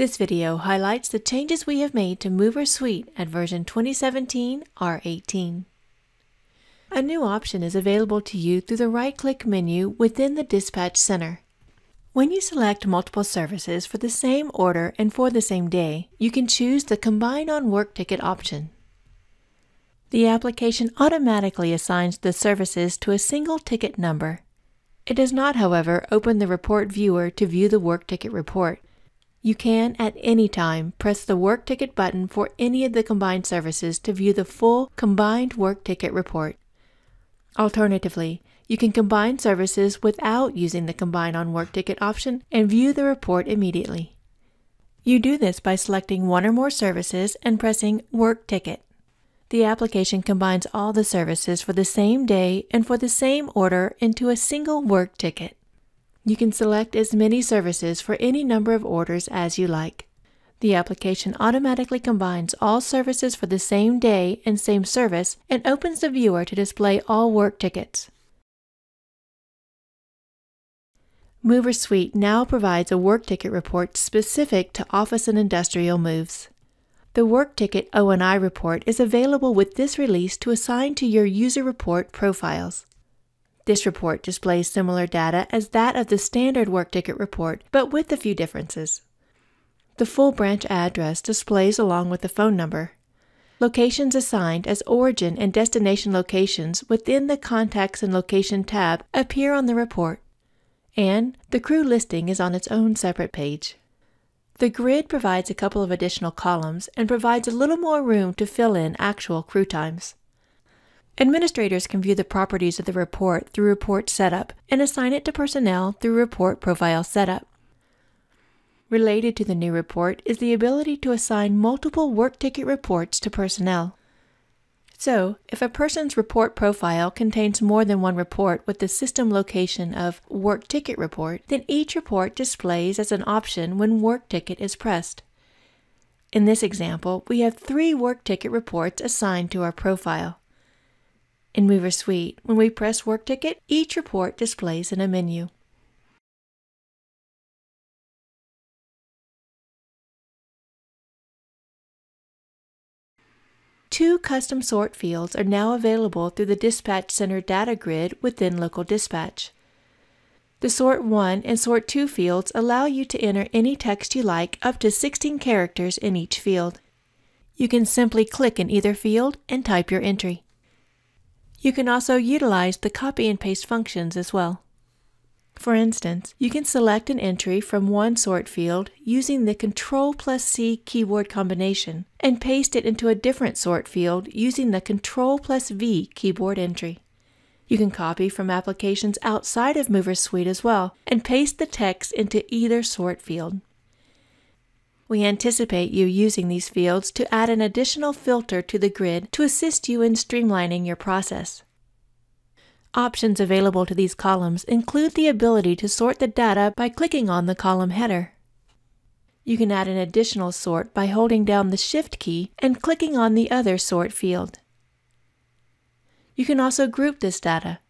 This video highlights the changes we have made to MoversSuite at version 2017 R18. A new option is available to you through the right-click menu within the Dispatch Center. When you select multiple services for the same order and for the same day, you can choose the Combine on Work Ticket option. The application automatically assigns the services to a single ticket number. It does not, however, open the report viewer to view the work ticket report. You can, at any time, press the Work Ticket button for any of the combined services to view the full combined work ticket report. Alternatively, you can combine services without using the Combine on Work Ticket option and view the report immediately. You do this by selecting one or more services and pressing Work Ticket. The application combines all the services for the same day and for the same order into a single work ticket. You can select as many services for any number of orders as you like. The application automatically combines all services for the same day and same service and opens the viewer to display all work tickets. MoversSuite now provides a work ticket report specific to office and industrial moves. The Work Ticket O&I report is available with this release to assign to your user report profiles. This report displays similar data as that of the standard Work Ticket report, but with a few differences. The full branch address displays along with the phone number. Locations assigned as origin and destination locations within the Contacts and Location tab appear on the report and the crew listing is on its own separate page. The grid provides a couple of additional columns and provides a little more room to fill in actual crew times. Administrators can view the properties of the report through Report Setup and assign it to personnel through Report Profile Setup. Related to the new report is the ability to assign multiple work ticket reports to personnel. So, if a person's report profile contains more than one report with the system location of Work Ticket Report, then each report displays as an option when Work Ticket is pressed. In this example, we have three Work Ticket reports assigned to our profile. In MoversSuite, when we press Work Ticket, each report displays in a menu. Two custom sort fields are now available through the Dispatch Center data grid within Local Dispatch. The Sort 1 and Sort 2 fields allow you to enter any text you like up to 16 characters in each field. You can simply click in either field and type your entry. You can also utilize the copy and paste functions as well. For instance, you can select an entry from one sort field using the Ctrl plus C keyboard combination and paste it into a different sort field using the Ctrl plus V keyboard entry. You can copy from applications outside of MoversSuite as well and paste the text into either sort field. We anticipate you using these fields to add an additional filter to the grid to assist you in streamlining your process. Options available to these columns include the ability to sort the data by clicking on the column header. You can add an additional sort by holding down the Shift key and clicking on the other sort field. You can also group this data.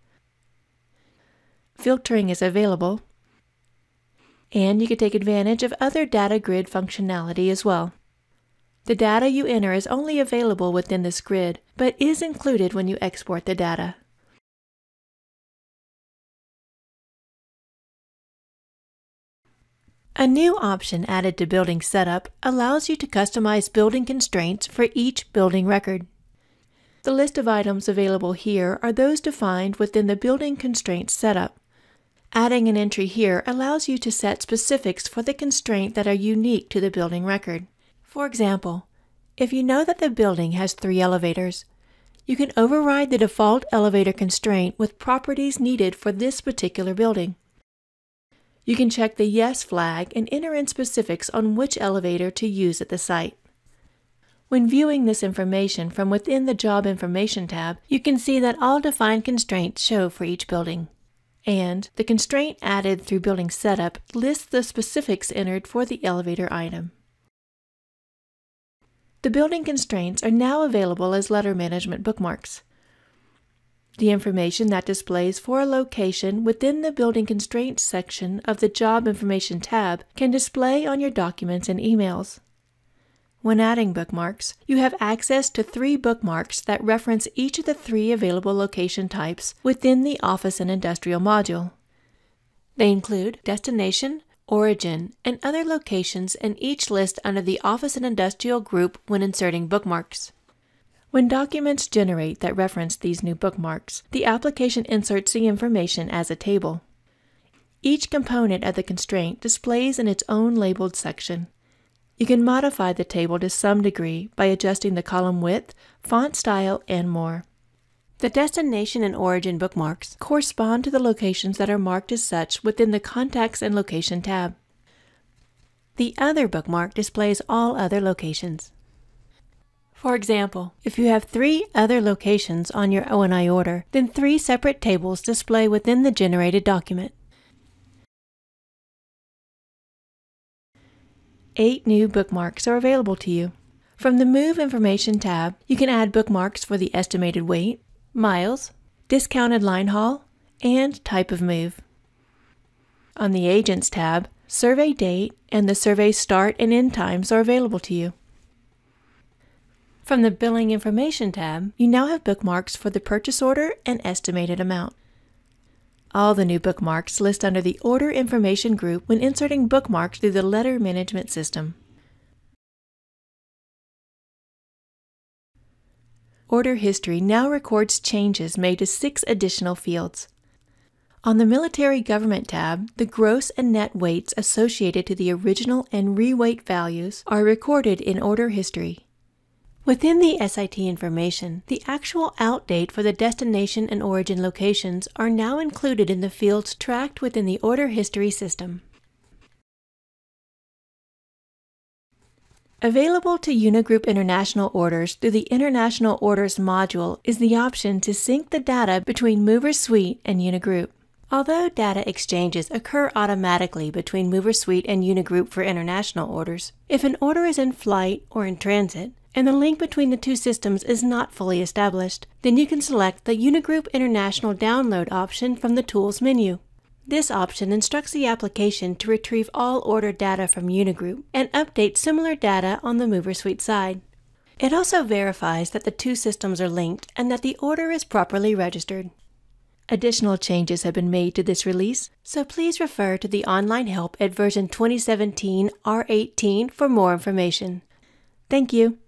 Filtering is available, and you can take advantage of other data grid functionality as well. The data you enter is only available within this grid, but is included when you export the data. A new option added to Building Setup allows you to customize building constraints for each building record. The list of items available here are those defined within the Building Constraints setup. Adding an entry here allows you to set specifics for the constraint that are unique to the building record. For example, if you know that the building has three elevators, you can override the default elevator constraint with properties needed for this particular building. You can check the Yes flag and enter in specifics on which elevator to use at the site. When viewing this information from within the Job Information tab, you can see that all defined constraints show for each building. And the constraint added through Building Setup lists the specifics entered for the elevator item. The building constraints are now available as letter management bookmarks. The information that displays for a location within the Building Constraints section of the Job Information tab can display on your documents and emails. When adding bookmarks, you have access to three bookmarks that reference each of the three available location types within the Office and Industrial module. They include destination, origin, and other locations in each list under the Office and Industrial group when inserting bookmarks. When documents generate that reference these new bookmarks, the application inserts the information as a table. Each component of the constraint displays in its own labeled section. You can modify the table to some degree by adjusting the column width, font style, and more. The destination and origin bookmarks correspond to the locations that are marked as such within the Contacts and Location tab. The Other bookmark displays all other locations. For example, if you have three other locations on your O&I order, then three separate tables display within the generated document. Eight new bookmarks are available to you. From the Move Information tab, you can add bookmarks for the estimated weight, miles, discounted line haul, and type of move. On the Agents tab, survey date and the survey start and end times are available to you. From the Billing Information tab, you now have bookmarks for the purchase order and estimated amount. All the new bookmarks list under the Order Information group when inserting bookmarks through the Letter Management System. Order History now records changes made to six additional fields. On the Military Government tab, the gross and net weights associated to the original and reweight values are recorded in Order History. Within the SIT information, the actual out date for the destination and origin locations are now included in the fields tracked within the order history system. Available to Unigroup International orders through the International Orders module is the option to sync the data between MoversSuite and Unigroup. Although data exchanges occur automatically between MoversSuite and Unigroup for international orders, if an order is in flight or in transit, and the link between the two systems is not fully established, then you can select the Unigroup International Download option from the Tools menu. This option instructs the application to retrieve all order data from Unigroup and update similar data on the MoversSuite side. It also verifies that the two systems are linked and that the order is properly registered. Additional changes have been made to this release, so please refer to the online help at version 2017 R18 for more information. Thank you.